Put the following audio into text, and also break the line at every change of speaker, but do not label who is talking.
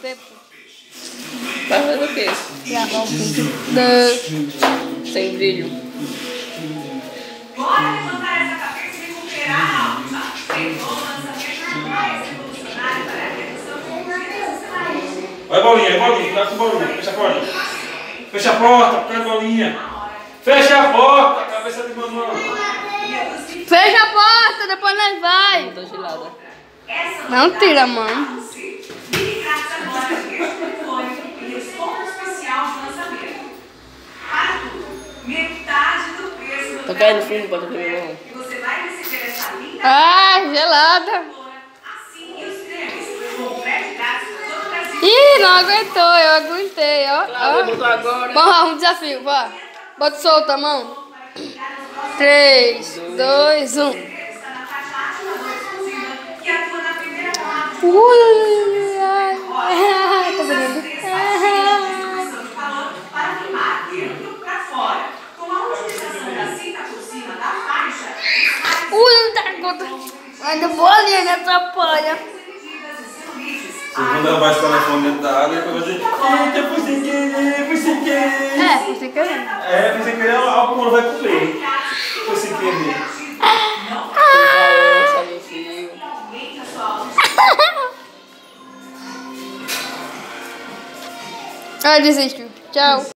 tempo.
Vai fazer o quê?
Gravar vídeo.
Sem brilho.
Bora levantar essa cabeça e recuperar a alma. Para a necessidade.
Vai, bolinha, bolinha, cuidado com bolinha. Fecha a porta. Fecha a porta, cuidado bolinha. Fecha a porta, cabeça de mamãe.
Fecha a porta, depois nós vai.
Gelada.
Não tira, mano.
Metade do preço do
Tô caindo fundo pra irmão.
E você vai receber essa linda
Ah, gelada.
assim os prêmios.
Ih, não aguentou, eu aguentei, ó.
Claro,
ó.
agora.
Vamos lá, um desafio, vá. Bota solta a mão. 3, 2, 1.
Está
não tá conta. Ainda bolinha me atrapalha.
Segunda vai o telefone dentro da água e depois vai dizer, eita, foi sem querer, foi sem querer.
É, você quer ver?
É, foi sem querer, a Paulo vai comer. Foi sem querer.
A autoestima.
Ah, desistiu. Tchau.